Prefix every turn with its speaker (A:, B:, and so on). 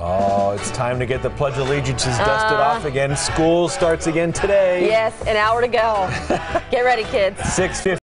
A: Oh, it's time to get the Pledge of Allegiances dusted uh, off again. School starts again today.
B: Yes, an hour to go. get ready, kids.
A: 6.50.